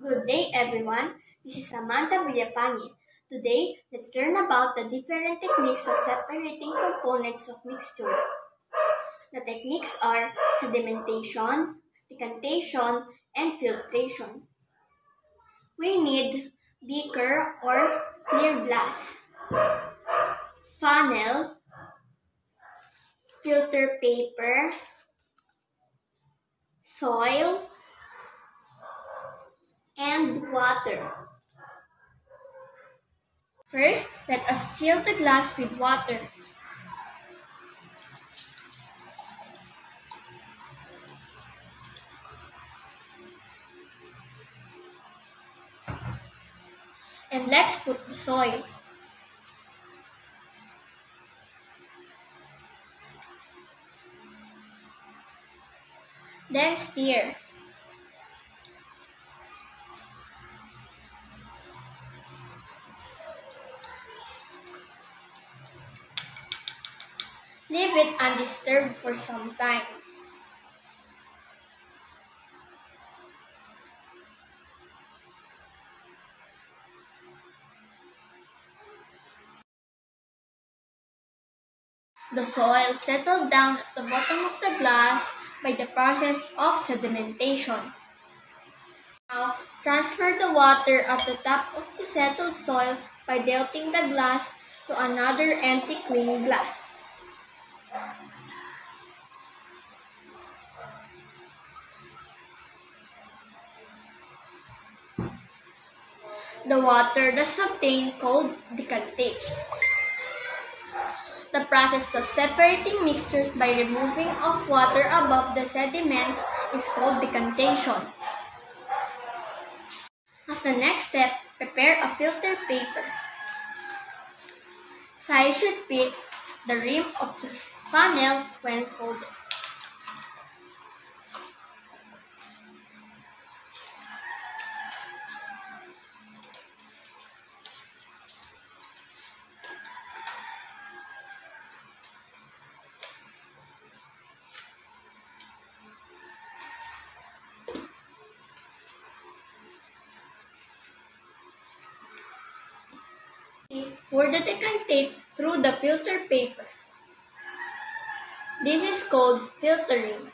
Good day, everyone. This is Samantha Villapani. Today, let's learn about the different techniques of separating components of mixture. The techniques are sedimentation, decantation, and filtration. We need beaker or clear glass, funnel, filter paper, soil, and water. First, let us fill the glass with water. And let's put the soil. Then stir. Leave it undisturbed for some time. The soil settled down at the bottom of the glass by the process of sedimentation. Now, transfer the water at the top of the settled soil by diluting the glass to another empty clean glass. The water thus obtained called decantates. The process of separating mixtures by removing of water above the sediments is called decantation. As the next step, prepare a filter paper. Size should fit the rim of the funnel when folded. Pour the decantate through the filter paper. This is called filtering.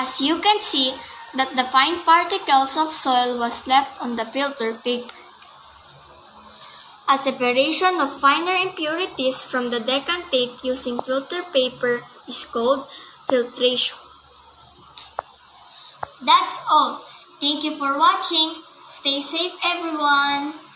As you can see that the fine particles of soil was left on the filter paper. A separation of finer impurities from the decantate using filter paper is called filtration. That's all. Thank you for watching. Stay safe everyone.